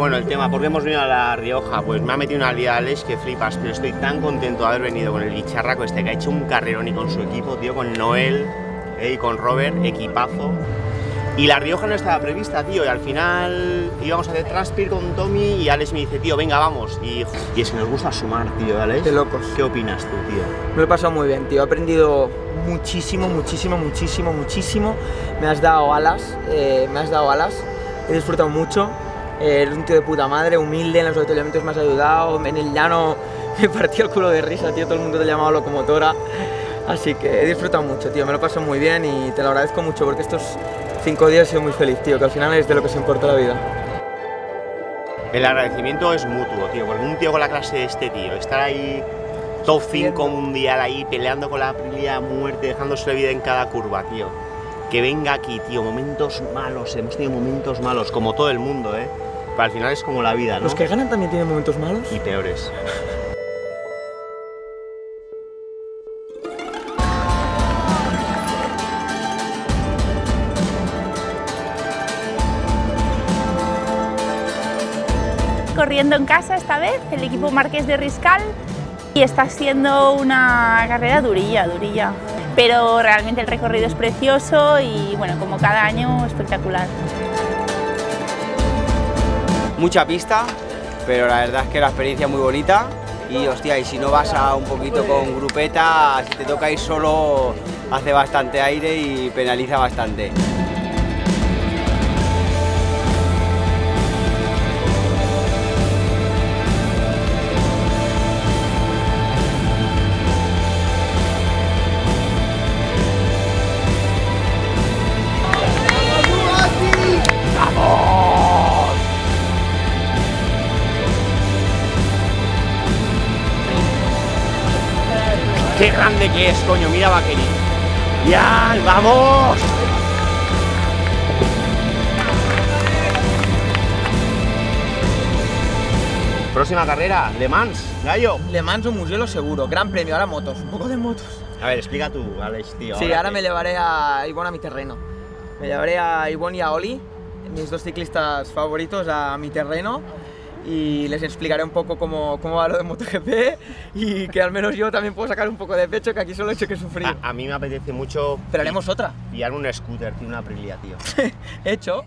Bueno, el tema, ¿por qué hemos venido a La Rioja? Pues me ha metido una liada Alex que flipas, pero estoy tan contento de haber venido con el bicharraco este que ha hecho un carrerón y con su equipo, tío, con Noel eh, y con Robert, equipazo. Y La Rioja no estaba prevista, tío, y al final íbamos a hacer Transpir con Tommy y Alex me dice, tío, venga, vamos. Y, y es que nos gusta sumar, tío, Alex. De locos. ¿Qué opinas tú, tío? Me lo he pasado muy bien, tío. He aprendido muchísimo, muchísimo, muchísimo, muchísimo. Me has dado alas, eh, me has dado alas. He disfrutado mucho. Eres un tío de puta madre, humilde, en los elementos me has ayudado. En el llano me partí el culo de risa, tío. Todo el mundo te ha llamado locomotora. Así que he disfrutado mucho, tío. Me lo he pasado muy bien y te lo agradezco mucho porque estos cinco días he sido muy feliz, tío. Que al final es de lo que se importa la vida. El agradecimiento es mutuo, tío, porque un tío con la clase de este tío, estar ahí top 5 mundial ahí peleando con la Aprilia a muerte, dejándose la vida en cada curva, tío. Que venga aquí, tío, momentos malos, hemos tenido momentos malos, como todo el mundo, ¿eh? Pero al final es como la vida, ¿no? ¿Los que ganan también tienen momentos malos? Y peores. corriendo en casa esta vez, el equipo Marqués de Riscal, y está siendo una carrera durilla, durilla. Pero realmente el recorrido es precioso y bueno, como cada año, espectacular. Mucha pista, pero la verdad es que la experiencia es muy bonita y hostia, y si no vas a un poquito con grupeta, si te toca ir solo hace bastante aire y penaliza bastante. ¡Qué grande que es, coño! Mira Vaqueri. ¡Ya! ¡Vamos! Próxima carrera, Le Mans, gallo. Le Mans o Mugello seguro, gran premio, ahora motos, un poco de motos. A ver, explica tú, Alex, tío. Sí, ahora que- me llevaré a Ivonne a mi terreno. Me llevaré a Ivonne y a Oli, mis dos ciclistas favoritos, a mi terreno y les explicaré un poco cómo, cómo va lo de MotoGP y que al menos yo también puedo sacar un poco de pecho, que aquí solo he hecho que sufrir. A, a mí me apetece mucho Pero haremos otra. pillar un scooter, tío, una Aprilia, tío. Hecho.